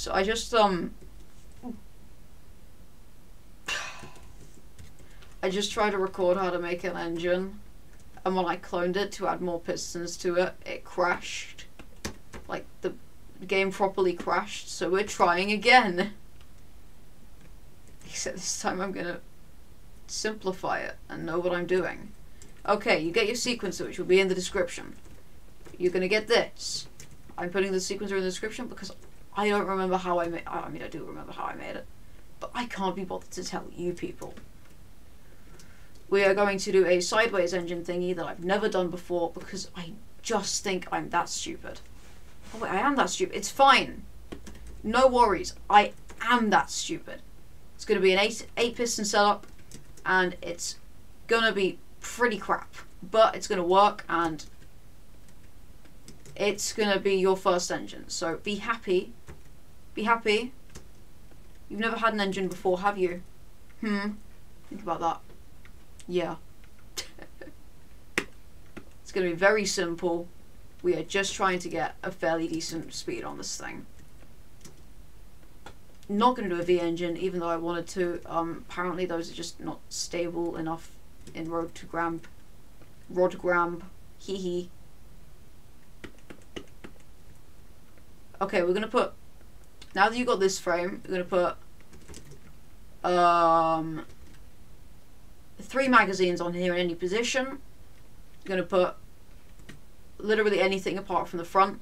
So I just um I just tried to record how to make an engine and when I cloned it to add more pistons to it, it crashed. Like the game properly crashed, so we're trying again. Except this time I'm gonna simplify it and know what I'm doing. Okay, you get your sequencer, which will be in the description. You're gonna get this. I'm putting the sequencer in the description because I don't remember how I made. I mean, I do remember how I made it, but I can't be bothered to tell you people. We are going to do a sideways engine thingy that I've never done before because I just think I'm that stupid. Oh wait, I am that stupid. It's fine. No worries. I am that stupid. It's going to be an eight eight piston setup, and it's gonna be pretty crap, but it's gonna work and it's gonna be your first engine. So be happy. Be happy. You've never had an engine before, have you? Hmm. Think about that. Yeah. it's gonna be very simple. We are just trying to get a fairly decent speed on this thing. Not going to do a V engine, even though I wanted to. Um, apparently, those are just not stable enough in Road to Gramp. Rodgram. Hee hee. Okay, we're gonna put. Now that you've got this frame, we're gonna put. Um. Three magazines on here in any position. You're gonna put. Literally anything apart from the front.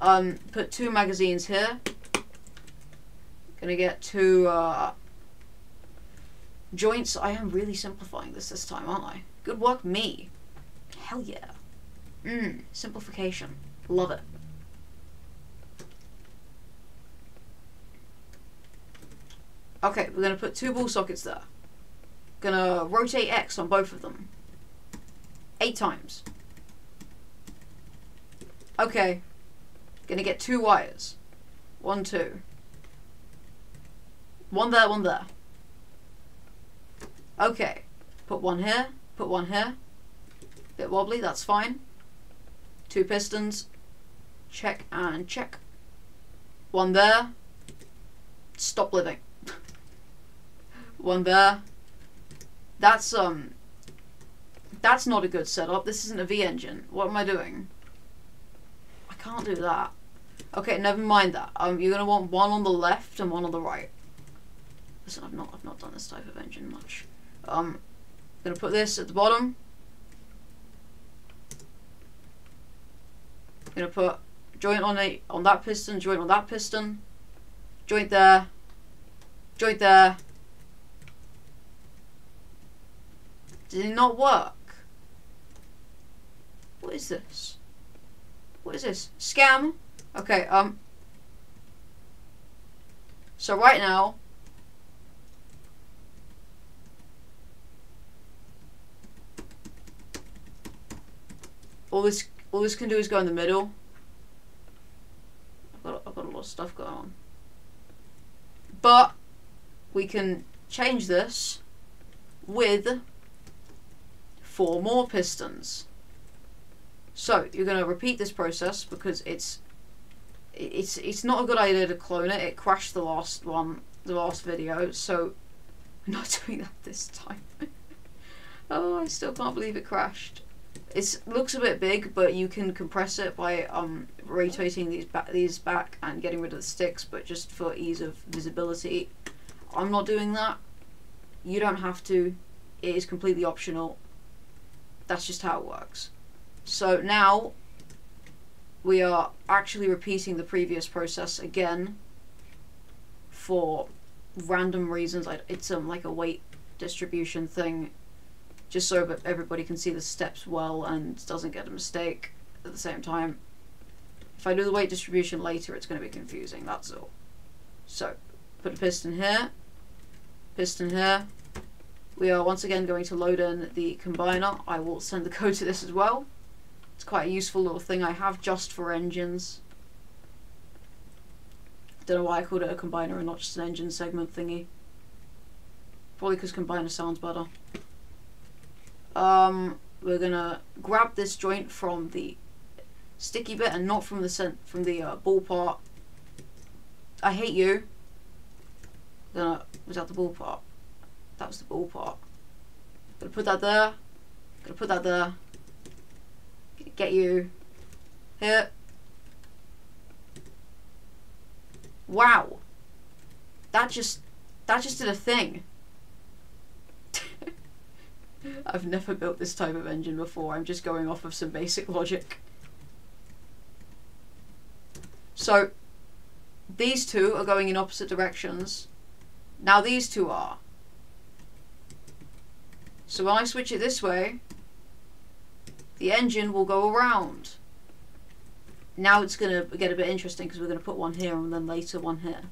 Um, put two magazines here. Gonna get two uh, joints. I am really simplifying this this time, aren't I? Good work, me. Hell yeah. Mmm, simplification. Love it. Okay, we're gonna put two ball sockets there. Gonna rotate X on both of them. Eight times. Okay. Gonna get two wires. One, two. One there, one there. Okay. Put one here, put one here. Bit wobbly, that's fine. Two pistons. Check and check. One there. Stop living. One there. That's, um... That's not a good setup. This isn't a V-engine. What am I doing? I can't do that. Okay, never mind that. Um, you're gonna want one on the left and one on the right. Listen, I've not, I've not done this type of engine much. Um, gonna put this at the bottom. I'm Gonna put joint on a on that piston, joint on that piston, joint there, joint there. Did it not work? What is this? What is this? Scam? Okay, um. So right now, all this all this can do is go in the middle. I've got, I've got a lot of stuff going on. But we can change this with four more pistons. So you're going to repeat this process because it's it's it's not a good idea to clone it. It crashed the last one, the last video, so I'm not doing that this time. oh, I still can't believe it crashed. It looks a bit big, but you can compress it by um, rotating these back, these back and getting rid of the sticks, but just for ease of visibility. I'm not doing that. You don't have to. It is completely optional. That's just how it works. So now we are actually repeating the previous process again for random reasons. It's um, like a weight distribution thing just so that everybody can see the steps well and doesn't get a mistake at the same time. If I do the weight distribution later, it's going to be confusing, that's all. So, put a piston here, piston here. We are once again going to load in the combiner. I will send the code to this as well. It's quite a useful little thing I have just for engines. Don't know why I called it a combiner and not just an engine segment thingy. Probably because combiner sounds better. Um, we're gonna grab this joint from the sticky bit and not from the cent from the uh, ball part. I hate you. Gonna, was that the ball part? That was the ball part. Gonna put that there. Gonna put that there. Get you. Here. Wow. That just, that just did a thing. I've never built this type of engine before. I'm just going off of some basic logic. So, these two are going in opposite directions. Now these two are. So when I switch it this way, the engine will go around. Now it's going to get a bit interesting because we're going to put one here and then later one here.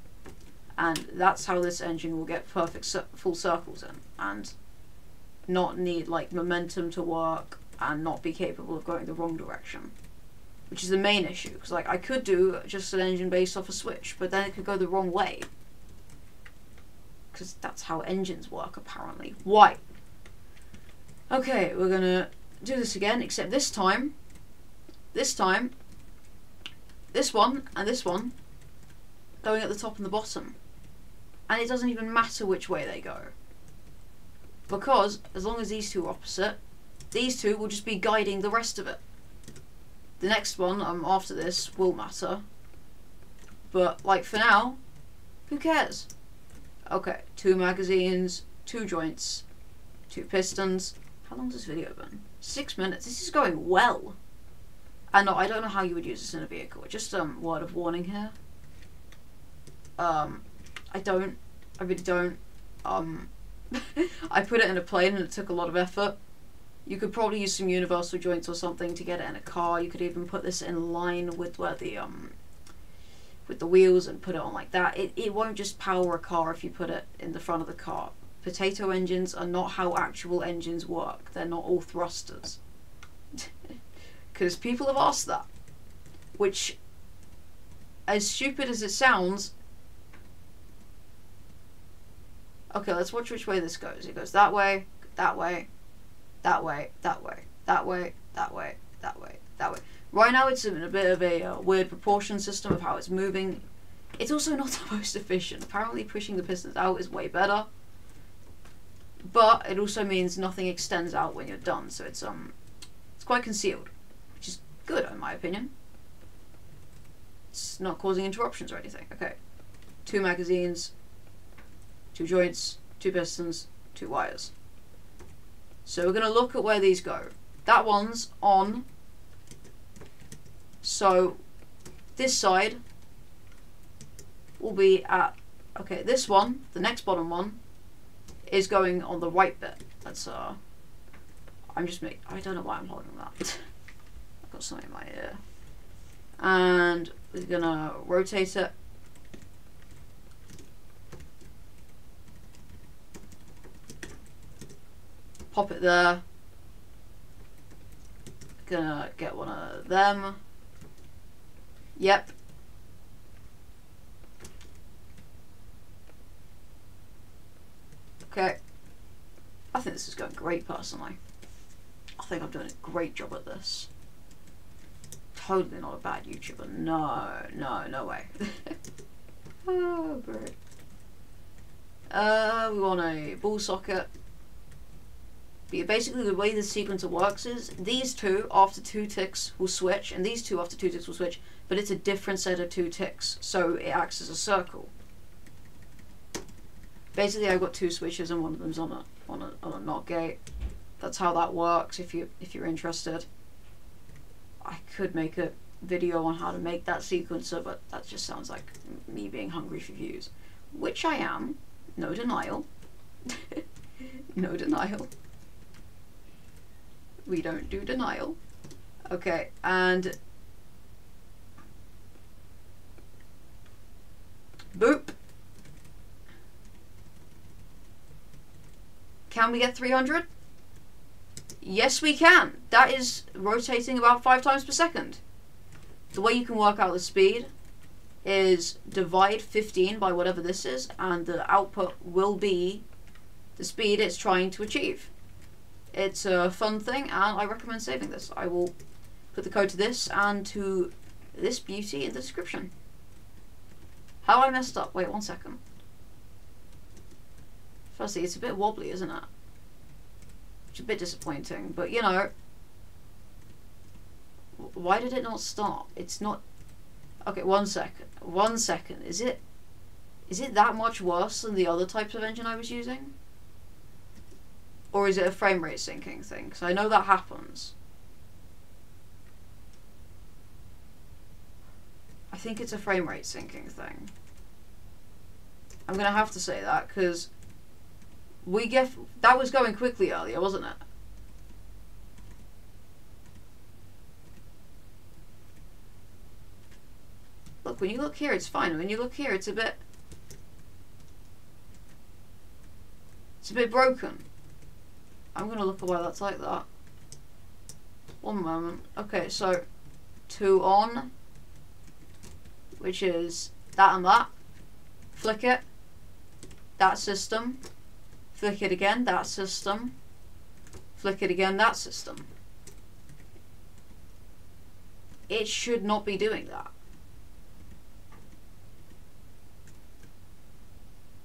And that's how this engine will get perfect full circles in. And not need like momentum to work and not be capable of going the wrong direction. Which is the main issue. Because like I could do just an engine based off a switch, but then it could go the wrong way. Because that's how engines work apparently. Why? Okay, we're gonna do this again, except this time, this time, this one and this one going at the top and the bottom. And it doesn't even matter which way they go. Because, as long as these two are opposite, these two will just be guiding the rest of it. The next one, um, after this, will matter. But, like, for now, who cares? Okay, two magazines, two joints, two pistons. How long has this video been? Six minutes. This is going well. I know, I don't know how you would use this in a vehicle. Just, um, word of warning here. Um, I don't. I really don't. Um, I put it in a plane and it took a lot of effort. You could probably use some universal joints or something to get it in a car. You could even put this in line with where the um with the wheels and put it on like that. It it won't just power a car if you put it in the front of the car. Potato engines are not how actual engines work. They're not all thrusters. Because people have asked that. Which, as stupid as it sounds, Okay, let's watch which way this goes. It goes that way, that way, that way, that way, that way, that way, that way, that way. Right now it's in a bit of a uh, weird proportion system of how it's moving. It's also not the most efficient. Apparently pushing the pistons out is way better. But it also means nothing extends out when you're done, so it's um it's quite concealed. Which is good in my opinion. It's not causing interruptions or anything. Okay. Two magazines, two joints, two pistons, two wires. So we're going to look at where these go. That one's on. So this side will be at, okay, this one, the next bottom one, is going on the right bit. That's, uh, I'm just making, I don't know why I'm holding that. I've got something in my ear. And we're to rotate it Pop it there. Gonna get one of them. Yep. Okay. I think this is going great personally. I think I'm doing a great job at this. Totally not a bad YouTuber. No, no, no way. oh, great. Uh, we want a ball socket. But basically the way the sequencer works is these two after two ticks will switch and these two after two ticks will switch but it's a different set of two ticks so it acts as a circle. Basically I've got two switches and one of them's on a on a, on a NOT gate. That's how that works if you if you're interested. I could make a video on how to make that sequencer but that just sounds like me being hungry for views. Which I am, no denial. no denial we don't do denial. Okay, and boop. Can we get 300? Yes, we can. That is rotating about five times per second. The way you can work out the speed is divide 15 by whatever this is, and the output will be the speed it's trying to achieve. It's a fun thing, and I recommend saving this. I will put the code to this and to this beauty in the description. How I messed up? Wait one second. Firstly, it's a bit wobbly, isn't it? Which is a bit disappointing, but you know. Why did it not start? It's not. Okay, one second. One second. Is it. Is it that much worse than the other types of engine I was using? Or is it a frame rate syncing thing? Because I know that happens. I think it's a frame rate syncing thing. I'm gonna have to say that because we get that was going quickly earlier, wasn't it? Look, when you look here, it's fine. When you look here, it's a bit It's a bit broken. I'm going to look at why that's like that. One moment. Okay, so two on, which is that and that. Flick it. That system. Flick it again. That system. Flick it again. That system. It should not be doing that.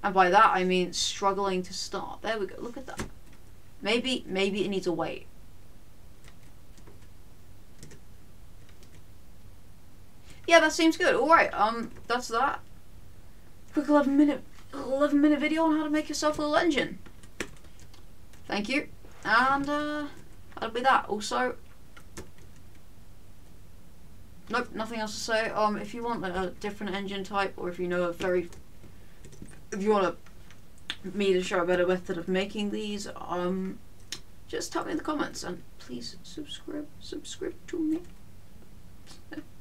And by that I mean struggling to start. There we go. Look at that. Maybe maybe it needs a wait. Yeah, that seems good. Alright, um, that's that. Quick 11 minute 11 minute video on how to make yourself a little engine. Thank you. And uh that'll be that. Also Nope, nothing else to say. Um if you want a different engine type or if you know a very if you want a, me to show a better method of making these, um, just tell me in the comments and please subscribe, subscribe to me.